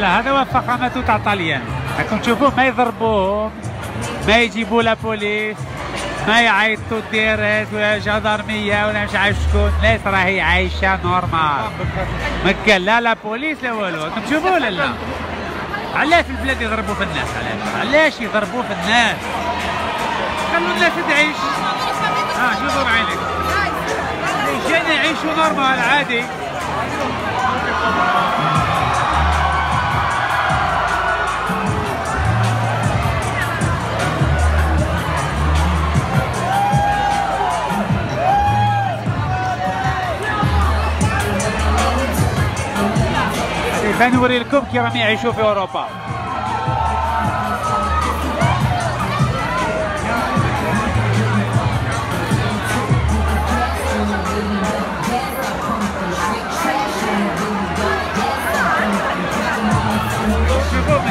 لا هذا هو فخامة تاع طاليان راكم تشوفوا ما يضربوهم ما يجيبوا لا بوليس ما يعيطوا الديرات ولا جدرمية ولا مش عارف شكون. الناس راهي عايشة normal. ما كان لا لا بوليس لا والو. راكم تشوفوا ولا لا؟ علاش البلاد يضربوا في الناس علاش علاش يضربوا في الناس؟ خلوا الناس تعيش. ها شوفوا بعينك. جايين يعيشوا normal عادي. نوري لكم كي راهم يعيشوا في أوروبا.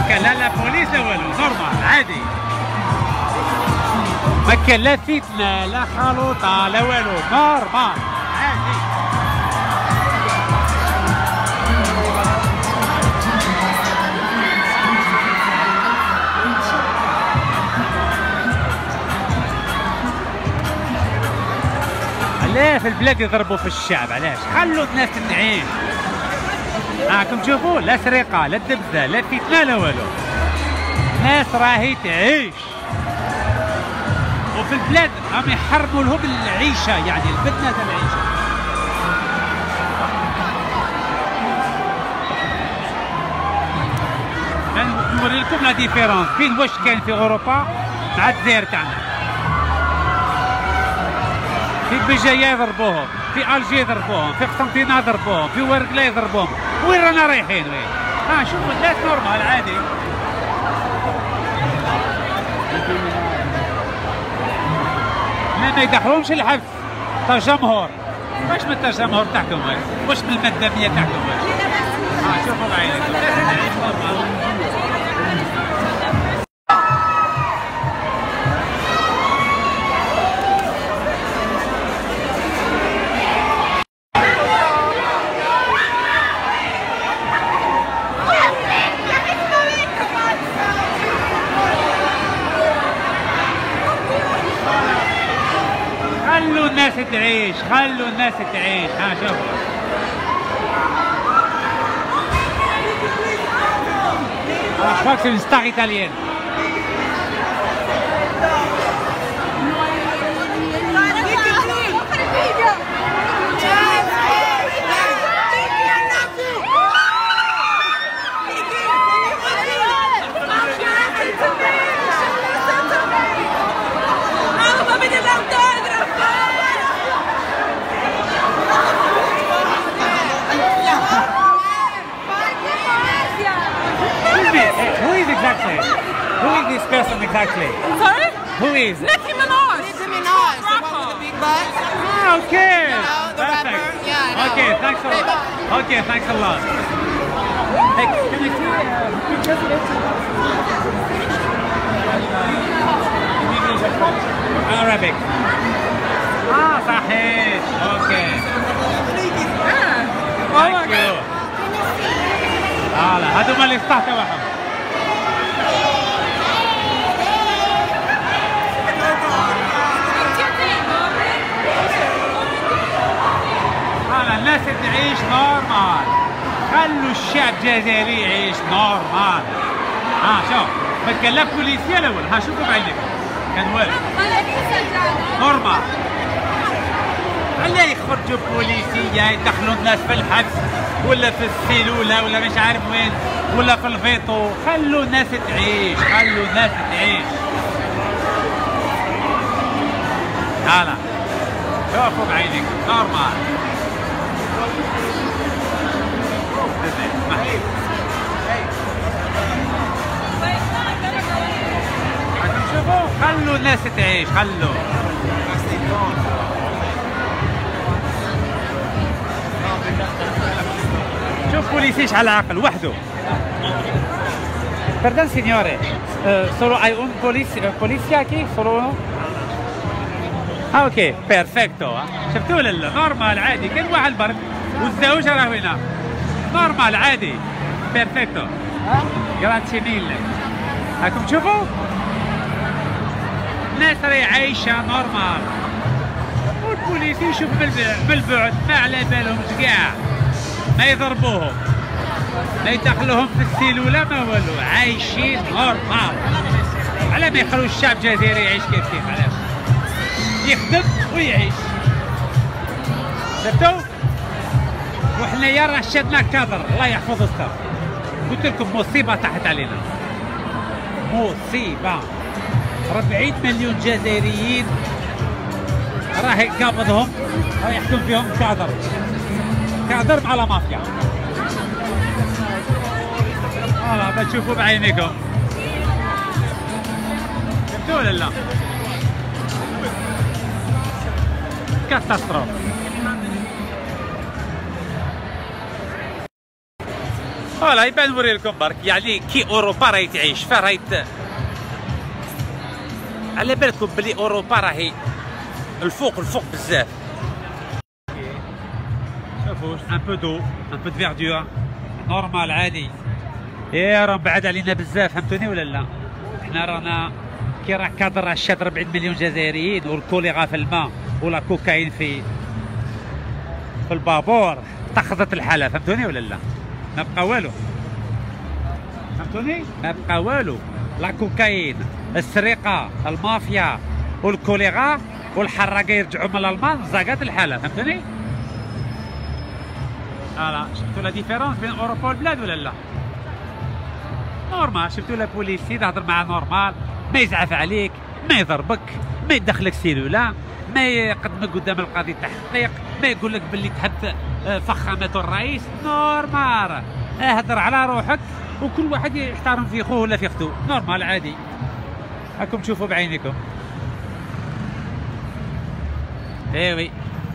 كان لا لا بوليس لا والو normal عادي. ما كان لا فتنه لا خلوطه لا والو normal عادي. علاش في البلاد يضربوا في الشعب؟ علاش؟ خلوا الناس تعيش راكم تشوفوا لا سرقة لا دبزة لا فتنة لا والو. الناس راهي تعيش. وفي البلاد راهم يحرموا لهم العيشة يعني البدنه تاع العيشة. نوري لكم la différence. بين واش كاين في أوروبا؟ مع الجزائر تاعنا. في بجاية يضربوهم في ألجي يضربوهم في قسنطينة يضربوهم في ورقلة يضربوهم وين رانا رايحين؟ وين؟ ها شوفوا الناس normal عادي. ما يدخلوهمش الحبس. تجمهر واش من التجمهر تاعكم واش؟ من المدامية تاعكم ها شوفوا بعينكم الناس تعيش خلوا الناس تعيش ها شوفوا Je crois que c'est une star italienne. exactly? Sorry? Who is? Nicki Minaj. Nicki Minaj, the one with the big butt. Ah, okay. You know, the Perfect. rapper. Yeah, I know. Okay, thanks a Hey, lot. Okay, thanks a lot. Hey, can I see uh, pictures? English or French? Arabic. Ah, صحيح. Okay. Thank you. هلا هذوما اللي صح الناس تعيش normal. خلوا الشعب الجزائري يعيش normal. ها شوف ما لا بوليسية لا والو ها شوفوا بعينك كان والو normal علاه يخرجوا بوليسية يدخلوا الناس في الحبس ولا في ال cellule ولا مش عارف وين ولا في الفيتو خلوا الناس تعيش خلوا الناس تعيش. هلا شوفوا بعينك normal خلوا الناس تعيش خلوا شوف بوليسيش على العقل وحده Perdón, signore, eh, solo hay un policia, policía aquí, solo uno? Ok, perfecto. شفتوا؟ normal عادي كان واحد البرد. والزوجة راه هنا. normal عادي. perfetto grazie mille هاكم تشوفوا؟ الناس راهي عايشة normal. والبوليس يشوف بالبعد ما على بالهمش كاع ما يضربوهم. ما يدخلوهم في ال cellule ما والو. عايشين normal. على ما يخلوا الشعب الجزائري يعيش كيف كيف علاش يخدم ويعيش. شفتوا؟ وحنايا راه شادنا كادر. الله يحفظ الستار قلت لكم مصيبة تحت علينا. مصيبة. 40 مليون جزائريين راه قابضهم راه يحكم فيهم cadre. cadre مع la mafia. voilà بتشوفوا بعينيكم. شفتوا ولا لا؟ catastrophe. voilà يبان نوري لكم برك يعني كي أوروبا راهي تعيش فراهي على بالكم بلي أوروبا راهي الفوق الفوق بزاف. شوفوا un peu de un peu de verdure normal عادي. إيه راه بعد علينا بزاف فهمتوني ولا لا؟ حنا رانا كي راه كادر شاد 40 مليون جزائريين والكوليغا في الماء. ولا كوكايين في في البابور. تخضت الحالة. فهمتوني ولا لا؟ ما بقى والو. فهمتوني؟ ما بقى والو. لا كوكايين السرقة المافيا والكوليغا والحراقة يرجعوا من الألمان. زاقات الحالة. فهمتوني؟ voilà شفتوا la différence بين أوروبا والبلاد ولا لا؟ normal. شفتوا le policier تهضر معاه normal. ما يزعف عليك. ما يضربك ما يدخلك cellule لا ما يقدمك قدام القاضي التحقيق ما يقول لك باللي تحب آه، فخامة الرئيس. normal. اهدر على روحك وكل واحد يحترم في خوه ولا في اختو normal عادي. راكم تشوفوا بعينيكم. ايوي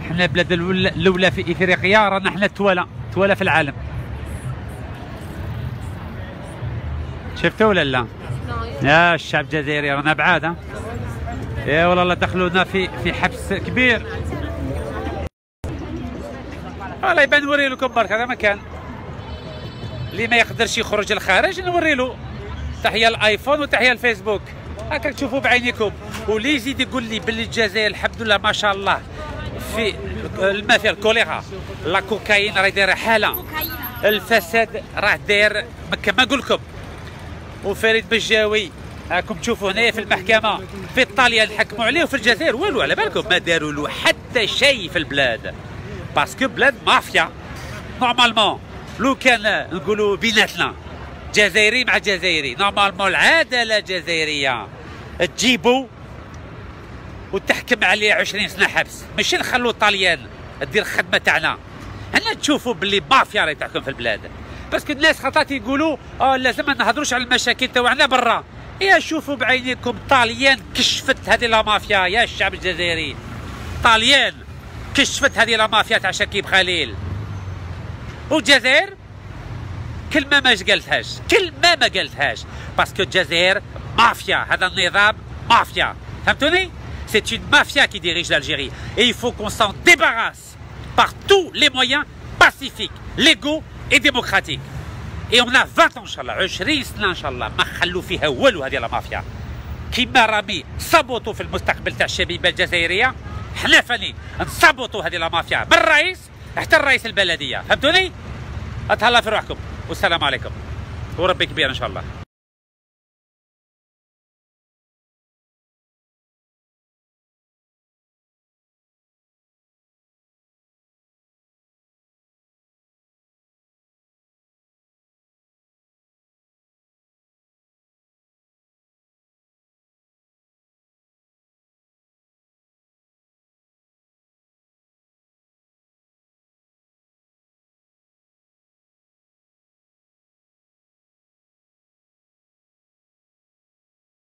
حنا بلاد الأولى في إفريقيا رانا حنا توالى توالى في العالم. شفتوا ولا لا؟ يا الشعب الجزائري رانا بعاد ها؟ يا والله دخلونا في في حبس كبير. والله يبان نوري لكم برك هذا مكان. اللي ما يقدرش يخرج للخارج نوري له. تحية الايفون وتحية الفيسبوك هكا تشوفوا بعينيكم. واللي يزيد يقول لي باللي الجزائر الحمد لله ما شاء الله. في الماء فيها الكوليرا. لا كوكايين راه دايره حالة. الفساد راه داير كما نقول لكم. وفريد بجاوي راكم تشوفوا هنايا في المحكمة. في الطاليان حكموا عليه وفي الجزائر. والو على بالكم ما داروا له حتى شيء في البلاد. parce que بلاد مافيا normalement لو كان نقولوا بيناتنا جزائري مع جزائري. normalement العدالة جزائريه تجيبوا وتحكم عليه 20 سنة حبس. ماشي نخلوا الطاليان دير الخدمة تاعنا. هنا تشوفوا باللي مافيا راهي تحكم في البلاد. parce que الناس خطات يقولوا آه لازم ما نهضروش على المشاكل تاعنا برا. يا شوفوا بعينيكم طاليان كشفت هذه la mafia. يا الشعب الجزائري طاليان كشفت هذه لا مافيا تاع شكيب خليل. والجزائر؟ كلمه ما قالتهاش؟ كلمه ما قالتهاش. باسكو الجزائر مافيا هذا النظام مافيا. فهمتوني؟ C'est une mafia qui dirige l'Algérie. Il faut qu'on s'en débarrasse par tous les moyens pacifiques, légaux démocratiques. Et on a 20 ans, Inch'Allah, 20 سنة إن شاء الله ما خلوا فيها والو هذه المافيا. كيما رامي صبوتوا في المستقبل تاع الشبيبة الجزائرية حنا فاني نصبطوا هذه المافيا من الرئيس حتى الرئيس البلدية فهمتوني؟ اتهلا في روحكم والسلام عليكم وربي كبير إن شاء الله